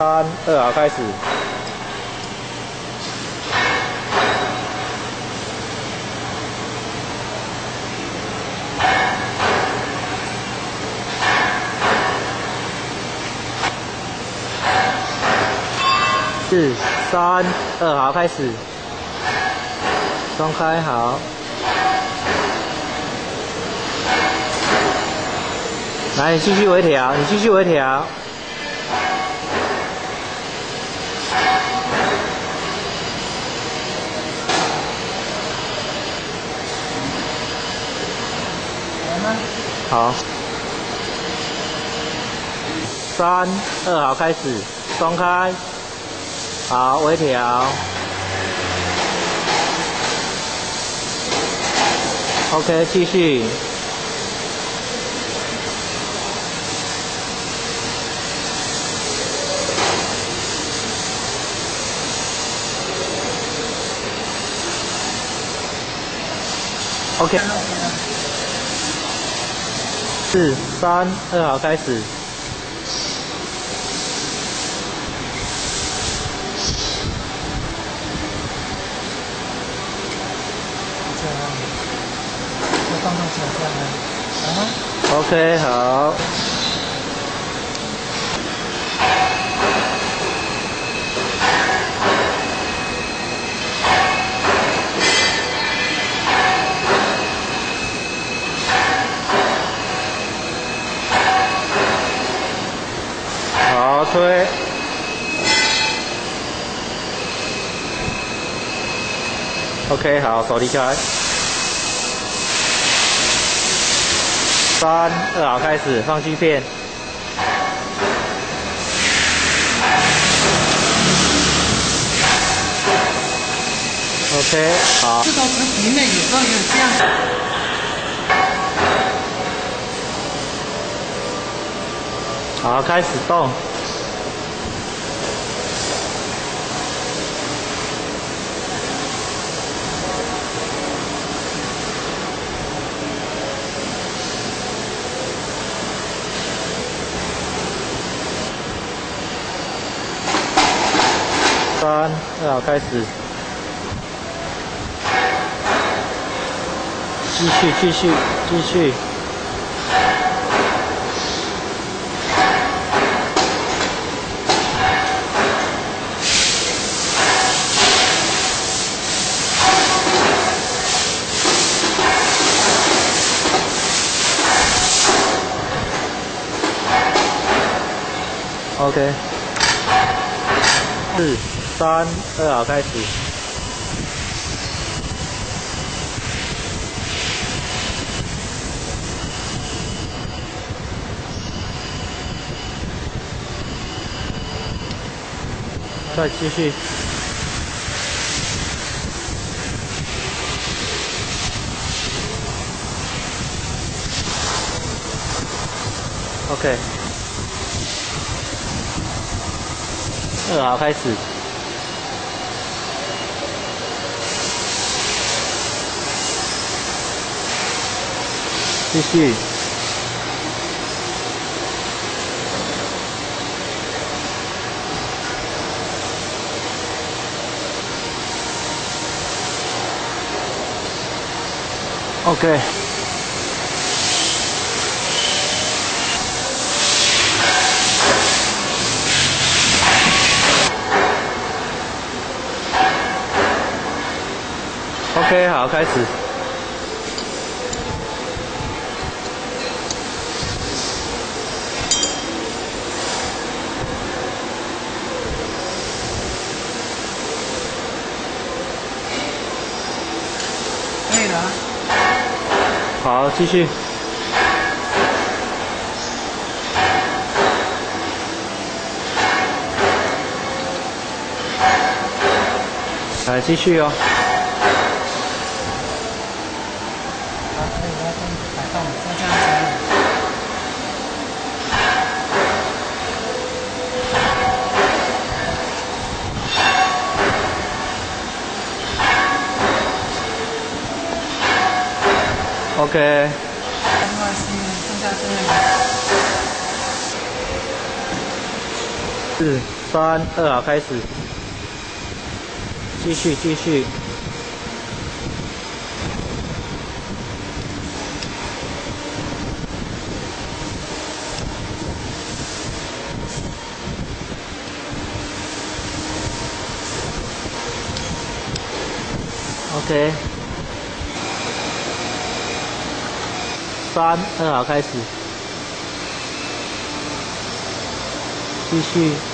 三二好，开始。四三二好，开始。双开好。来，你继续微调，你继续微调。好，三二好，开始，双开，好，微调，OK，继续，OK。四三二好，开始。OK，好。推，OK，好，手离开，三二好，开始放锯片，OK，好。这都是平面，有时候有这样。好，开始动。三，二，开始，继续，继续，继续。OK，四。三二好，开始。再继续。OK。二好，开始。继续。OK。OK，好，开始。好，继续。来，继续哦。OK。是。三二好，开始，继续继续。OK，三很好，开始，继续。